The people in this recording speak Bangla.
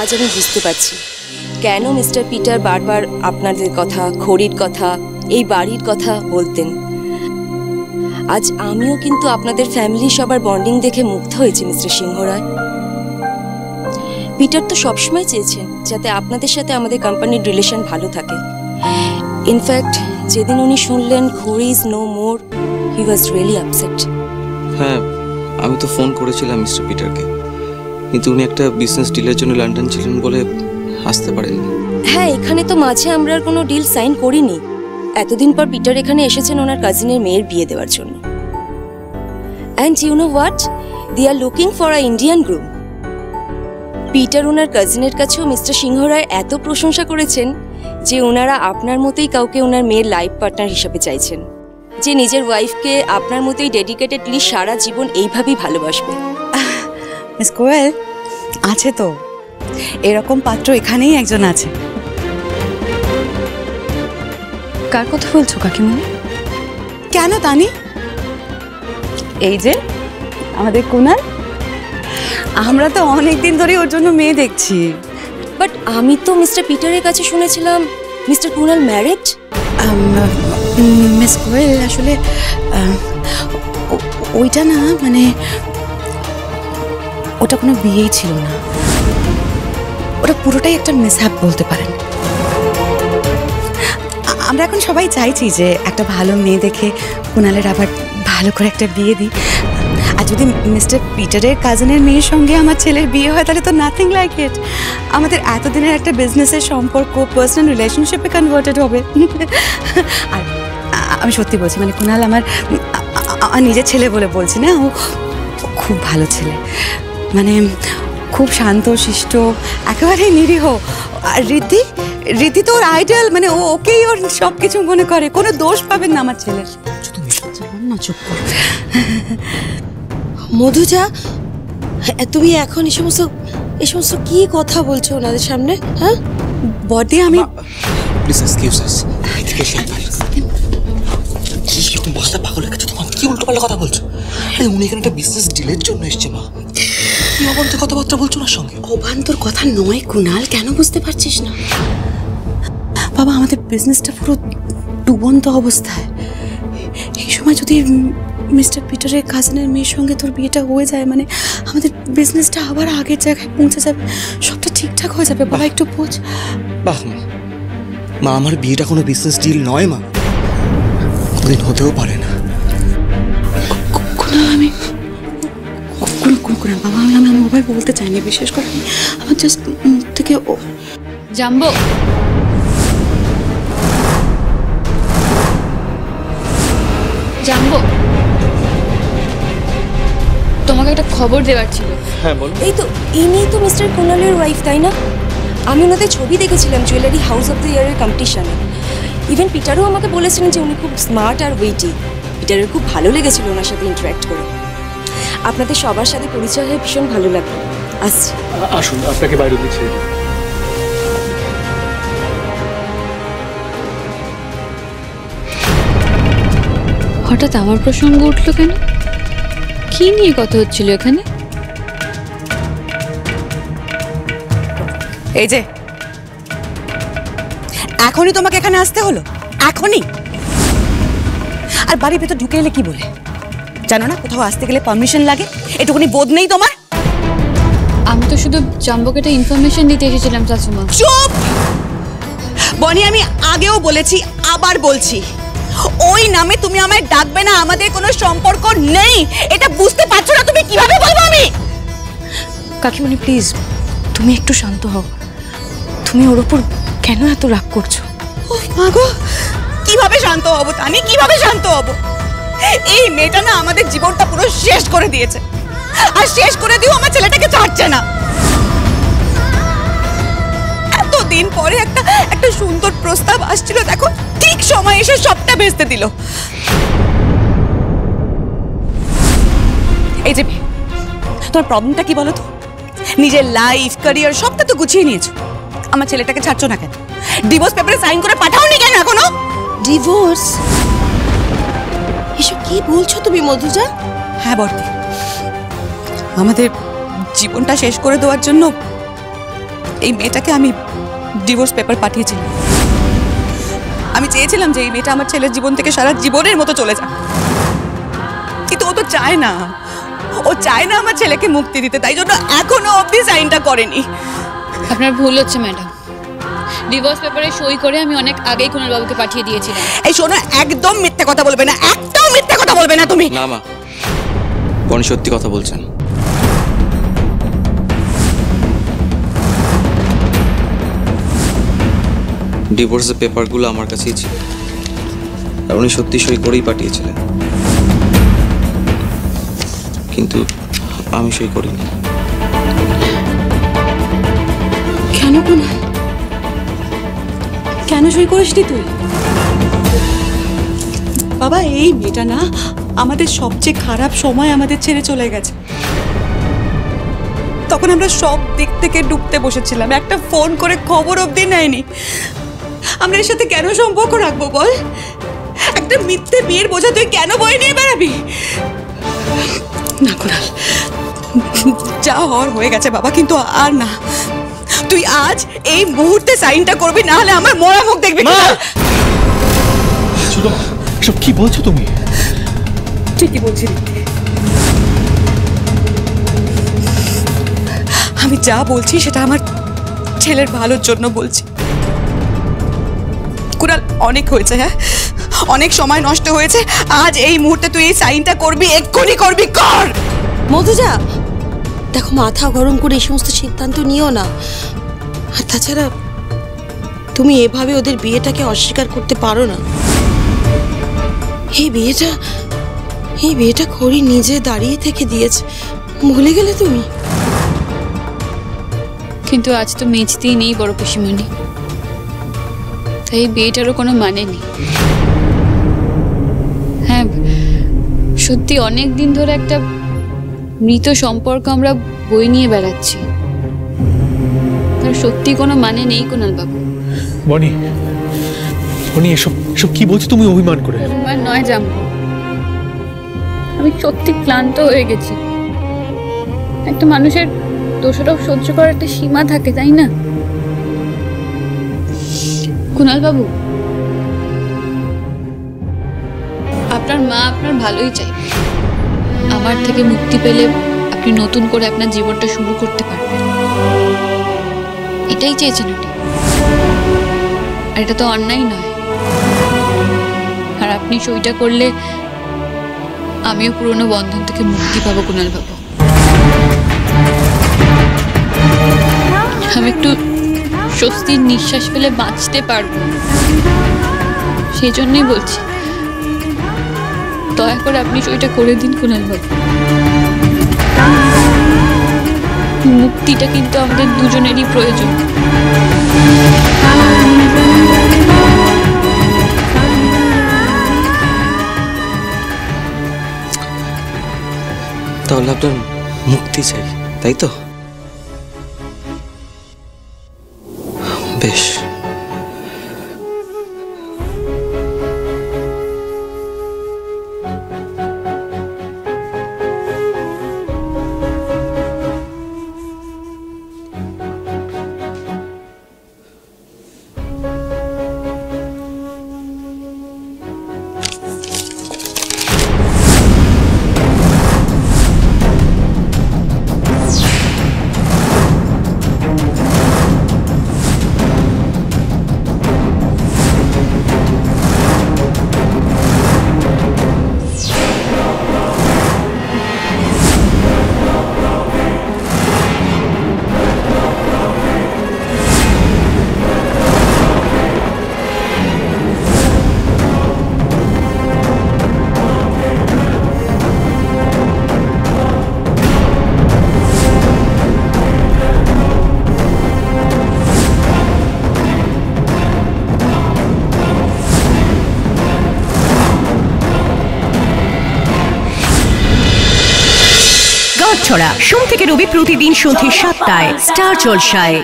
আজ আমি বুঝতে পারছি। কেন মিস্টার পিটার বারবার আপনাদের কথা, খড়ির কথা, এই বাড়ির কথা বলতেন? আজ আমিও কিন্তু আপনাদের ফ্যামিলি সবার বন্ডিং দেখে মুগ্ধ হয়েছি, মিস্টার সিংহ রায় পিটার তো সবসময় চেয়েছেন যাতে আপনাদের সাথে আমাদের কোম্পানির রিলেশন ভালো থাকে। ইনফ্যাক্ট যেদিন উনি শুনলেন খড়ি is no more he was really upset হ্যাঁ আমি তো ফোন করেছিলাম মিস্টার পিটারকে। কিন্তু উনি একটা বিজনেস ডিলের জন্য লন্ডন ছিলেন বলে আসতে পারেননি। হ্যাঁ এখানে তো মাঝে আমরা আর কোনো ডিল সাইন করিনি। এতদিন পর পিটার এখানে এসেছেন ওনার কাজিনের মেয়ের বিয়ে দেওয়ার জন্য। And you know what they are looking for a Indian groom Peter ওনার কাজিনের কাছেও মিস্টার সিংহ রায় এত প্রশংসা করেছেন যে ওনারা আপনার মতোই কাউকে ওনার মেয়ের লাইফ পার্টনার হিসাবে চাইছেন। যে নিজের ওয়াইফকে আপনার মতোই ডেডিকেটেডলি সারা জীবন এইভাবেই ভালোবাসবে। মিস কোয়েল আছে তো। এরকম পাত্র এখানেই একজন আছে। কার কথা বলছো কাকিমণি কেন তানি? এই যে আমাদের কুনাল। আমরা তো অনেক দিন ধরে ওর জন্য মেয়ে দেখছি। বাট আমি তো মিস্টার পিটারের কাছে শুনেছিলাম mister Kunal married miss Koel আসলে ওইটা না মানে ওটা কোনো বিয়েই ছিল না। ওটা পুরোটাই একটা মিসহ্যাপ বলতে পারেন। আমরা এখন সবাই চাইছি যে একটা ভালো মেয়ে দেখে কুনালের আবার ভালো করে একটা বিয়ে দিই। আর যদি মিস্টার পিটারের কাজিনের মেয়ের সঙ্গে আমার ছেলের বিয়ে হয়, তাহলে তো নাথিং লাইক ইট আমাদের এতদিনের একটা বিজনেসের সম্পর্ক পার্সোনাল রিলেশনশিপে কনভার্টেড হবে। আর আমি সত্যি বলছি মানে কুনাল আমার নিজের ছেলে বলে বলছি না, ও খুব ভালো ছেলে। মানে খুব শান্ত শিষ্ট একেবারে নিরীহ। আর রীতি রীতি তো ওর আইডল মানে ও ওকেই ওর সব কিছু মনে করে। কোনো দোষ পাবেন না আমার ছেলের। না চুপ কর। মধুজা হ্যাঁ, তুমি এখন এই সমস্ত এই সমস্ত কি কথা বলছো ওনাদের সামনে হ্যাঁ? বডি আমি প্লিজ এক্সকিউজ আস এদিকে কি তুমি পাগল কি উল্টো পাল্টা কথা বলছো? আরে উনি এখানে একটা বিজনেস ডিলের জন্য এসছে মা। কি অবন্ত কথাবার্তা বলছো না সঙ্গে? অবান্তর কথা নয় কুনাল কেন বুঝতে পারছিস না? বাবা আমাদের বিজনেসটা পুরো ডুবন্ত অবস্থায়। এই সময় যদি মিস্টার পিটারের কাজিনের মেয়ের সঙ্গে তোর বিয়েটা হয়ে যায় মানে আমাদের বিজনেসটা আবার আগের জায়গায় পৌঁছে যাবে সবটা ঠিকঠাক হয়ে যাবে বাবা একটু বোঝ। বাহ মা। মা আমার বিয়েটা কোনো বিজনেস ডিল নয় মা। কোনোদিন হতেও পারে না। আমি কুনাল বাবা আমি আমি মোবাইল বলতে চাইনি বিশেষ করে আমি আমার জাস্ট থেকে ও জাম্বো! জাম্বো! তোমাকে একটা খবর দেওয়ার ছিল। হ্যাঁ বলো। এই তো ইনি তো মিস্টার কুনালের ওয়াইফ তাই না? আমি ওনাদের ছবি দেখেছিলাম জুয়েলারি হাউস অফ দ্য ইয়ারের কম্পিটিশনে ইভেন পিটারও আমাকে বলেছিলেন যে উনি খুব স্মার্ট আর ওয়েটি পিটারের খুব ভালো লেগেছিল ওনার সাথে ইন্টারাক্ট করে। আপনাদের সবার সাথে পরিচয় হয়ে ভীষণ ভালো লাগল। আসছি। আসুন আপনাকে বাইরে দিচ্ছে। হঠাৎ আমার প্রসঙ্গ উঠল কেন? কি নিয়ে কথা হচ্ছিল এখানে? এই যে এখনই তোমাকে এখানে আসতে হলো? এখনই? আর বাড়ির ভেতর ঢুকে এলে কি বলে? জানো না কোথাও আসতে গেলে পারমিশন লাগে। এটুকুনি বোধ নেই তোমার? আমি তো শুধু জাম্বোকে একটা ইনফরমেশন দিতে এসেছিলাম শাশুমা চুপ! বনি আমি আগেও বলেছি আবার বলছি। ওই নামে তুমি আমায় ডাকবে না আমাদের কোনো সম্পর্ক নেই। এটা বুঝতে পারছ না তুমি কীভাবে বলব আমি? কাকিমণি প্লিজ তুমি একটু শান্ত হও। তুমি ওর ওপর কেন এত রাগ করছ? ওহ মা গো কীভাবে শান্ত হব আমি কীভাবে শান্ত হব? এই মেয়েটা না আমাদের জীবনটা পুরো শেষ করে দিয়েছে। আর শেষ করে দিও আমার ছেলেটাকে ছাড়ছে না। এতদিন পরে একটা একটা সুন্দর প্রস্তাব আসছিল, দেখো, ঠিক সময় এসে সবটা ভেস্তে দিল। এই যে তোমার প্রবলেমটা কি বলো তো? নিজের লাইফ ক্যারিয়ার সবটা তো গুছিয়ে নিয়েছো। আমার ছেলেটাকে ছাড়ছো না কেন? ডিভোর্স পেপারে সাইন করে পাঠাওনি কেন এখনও? ডিভোর্স কি বলছো তুমি মধুজা? হ্যাঁ বর্দি। আমাদের জীবনটা শেষ করে দেওয়ার জন্য এই মেয়েটাকে আমি ডিভোর্স পেপার পাঠিয়েছিলাম। আমি চেয়েছিলাম যে এই মেয়েটা আমার ছেলের জীবন থেকে সারা জীবনের মতো চলে যাক। কিন্তু ও তো চায় না। ও চায় না আমার ছেলেকে মুক্তি দিতে তাই জন্য এখনও অবধি সাইনটা করেনি। আপনার ভুল হচ্ছে ম্যাডাম। ডিভোর্স পেপারে সই করে আমি অনেক আগেই কুণাল বাবুকে পাঠিয়ে দিয়েছিলাম। এই শোনো একদম মিথ্যে কথা বলবে না কথা বলবে না তুমি? না মা। বনি সত্যি কথা বলছেন। ডিভোর্সের পেপারগুলো আমার কাছেই ছিল। আর উনি সত্যি সই করেই পাঠিয়েছিলেন। কিন্তু আমি সই করিনি। কেন? কেন সই করিসনি তুই? বাবা এই মেয়েটা না আমাদের সবচেয়ে খারাপ সময় আমাদের ছেড়ে চলে গেছে। তখন আমরা সব দিক থেকে ডুবতে বসেছিলাম। একটা ফোন করে খবর অবধি নেয়নি। আমরা এর সাথে কেন সম্পর্ক রাখব বল? একটা মিথ্যে বিয়ের বোঝা তুই কেন বয়ে নিয়ে বেড়াবি? না কুনাল যা হওয়ার হয়ে গেছে বাবা কিন্তু আর না। তুই আজ এই মুহূর্তে সাইনটা করবি না হলে আমার মরা মুখ দেখবি। কি বলছো তুমি? ঠিকই বলছি আমি যা বলছি সেটা আমার ছেলের ভালোর জন্য বলছি। কুনাল অনেক হয়েছে হ্যাঁ? অনেক সময় নষ্ট হয়েছে। আজ এই মুহূর্তে তুই এই সাইনটা করবি, এক্ষুনি করবি, কর! মধুজা, দেখো মাথা গরম করে এই সমস্ত সিদ্ধান্ত নিও না। আর তাছাড়া তুমি এভাবে ওদের বিয়েটাকে অস্বীকার করতে পারো না। এই বিয়েটা এই বিয়েটা খড়ি নিজে দাঁড়িয়ে থেকে দিয়েছে। ভুলে গেলে তুমি? কিন্তু আজ তো মেজতেই নেই বড় পিসিমণি। তাই এই বিয়েটারও কোনো মানে নেই। হ্যাঁ সত্যি অনেক দিন ধরে একটা মৃত সম্পর্ক আমরা বই নিয়ে বেড়াচ্ছি। তার সত্যি কোনো মানে নেই কোনাল বাবু বনি বনি এসব এসব কি বলছো? তুমি অভিমান করে। তোমার নয় জামবো। আমি সত্যি ক্লান্ত হয়ে গেছি। একটা মানুষের দোষারোপ সহ্য করার একটা সীমা থাকে, তাই না? কুণাল বাবু আপনার মা আপনার ভালোই চাই আমার থেকে মুক্তি পেলে আপনি নতুন করে আপনার জীবনটা শুরু করতে পারবেন। এটাই চেয়েছেন উনি। আর এটা তো অন্যায় নয়। আর আপনি সইটা করলে আমিও পুরনো বন্ধন থেকে মুক্তি পাবো কুণাল বাবু। আমি একটু স্বস্তির নিঃশ্বাস ফেলে বাঁচতে পারব। সেই জন্যই বলছি, দয়া করে আপনি ওইটা করে দিন কুণাল বাবু। মুক্তিটা কিন্তু আমাদের দুজনেরই প্রয়োজন। তাহলে আপনার মুক্তি চাই তাই তো? বেশ। গাঁটছড়া সোম থেকে রবি প্রতিদিন সন্ধ্যে সাতটায়। স্টার জলসায়।